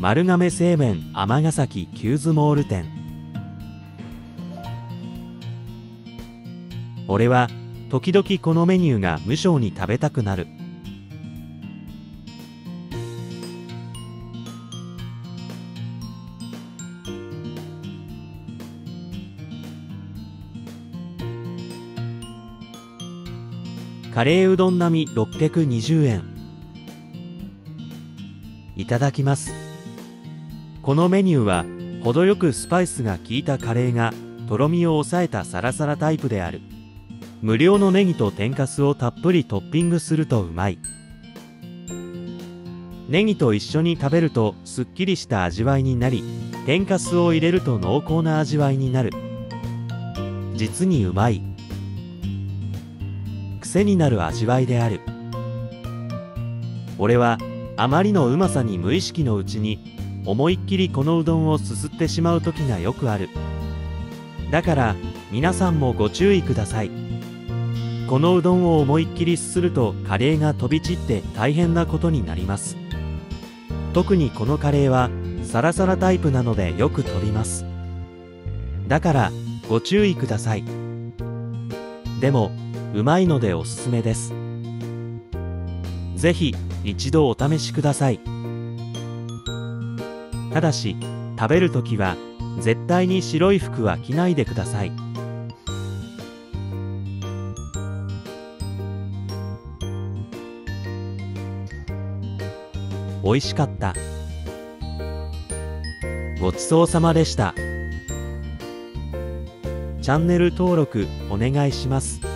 丸亀製麺尼崎キューズモール店。俺は時々このメニューが無性に食べたくなる。カレーうどん並み620円。いただきます。このメニューは程よくスパイスが効いたカレーがとろみを抑えたサラサラタイプである。無料のネギと天かすをたっぷりトッピングするとうまい。ネギと一緒に食べるとすっきりした味わいになり天かすを入れると濃厚な味わいになる。実にうまい。癖になる味わいである。俺はあまりのうまさに無意識のうちに思いっきりこのうどんをすすってしまう時がよくある。だから皆さんもご注意ください。このうどんを思いっきりすするとカレーが飛び散って大変なことになります。特にこのカレーはサラサラタイプなのでよく飛びます。だからご注意ください。でもうまいのでおすすめです。ぜひ一度お試しください。ただし食べるときは絶対に白い服は着ないでください。美味しかった。ごちそうさまでした。チャンネル登録お願いします。